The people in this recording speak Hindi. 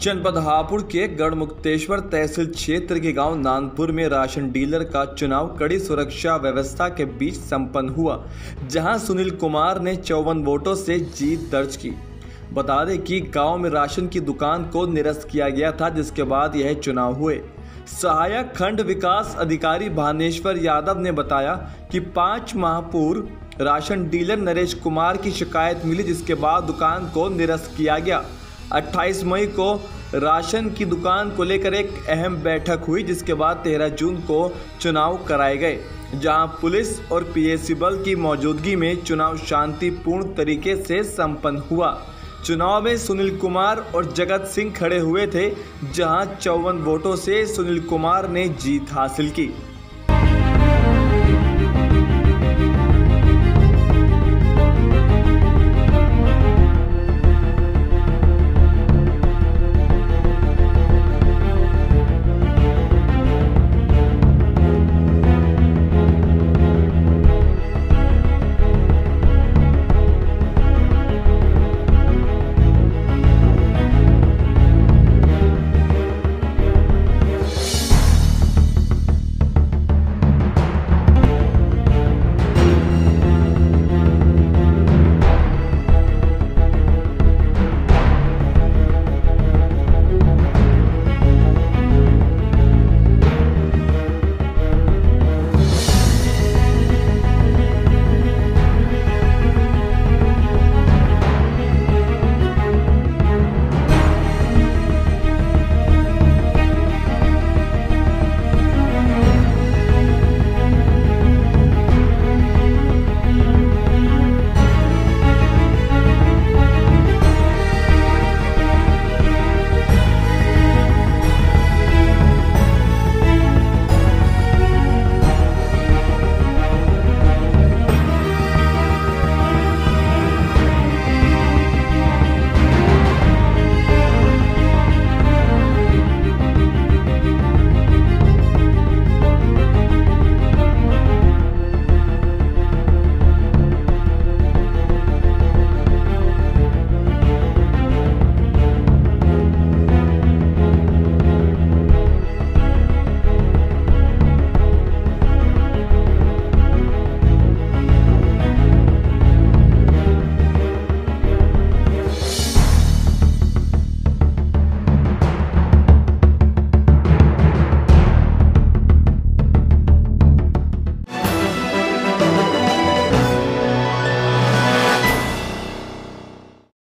जनपद हापुड़ के गढ़मुक्तेश्वर तहसील क्षेत्र के गाँव नानपुर में राशन डीलर का चुनाव कड़ी सुरक्षा व्यवस्था के बीच संपन्न हुआ, जहाँ सुनील कुमार ने चौवन वोटों से जीत दर्ज की। बता दें कि गाँव में राशन की दुकान को निरस्त किया गया था, जिसके बाद यह चुनाव हुए। सहायक खंड विकास अधिकारी भानेश्वर यादव ने बताया कि पाँच माह पूर्व राशन डीलर नरेश कुमार की शिकायत मिली, जिसके बाद दुकान को निरस्त किया गया। 28 मई को राशन की दुकान को लेकर एक अहम बैठक हुई, जिसके बाद 13 जून को चुनाव कराए गए, जहाँ पुलिस और पीएसी बल की मौजूदगी में चुनाव शांतिपूर्ण तरीके से संपन्न हुआ। चुनाव में सुनील कुमार और जगत सिंह खड़े हुए थे, जहाँ चौवन वोटों से सुनील कुमार ने जीत हासिल की।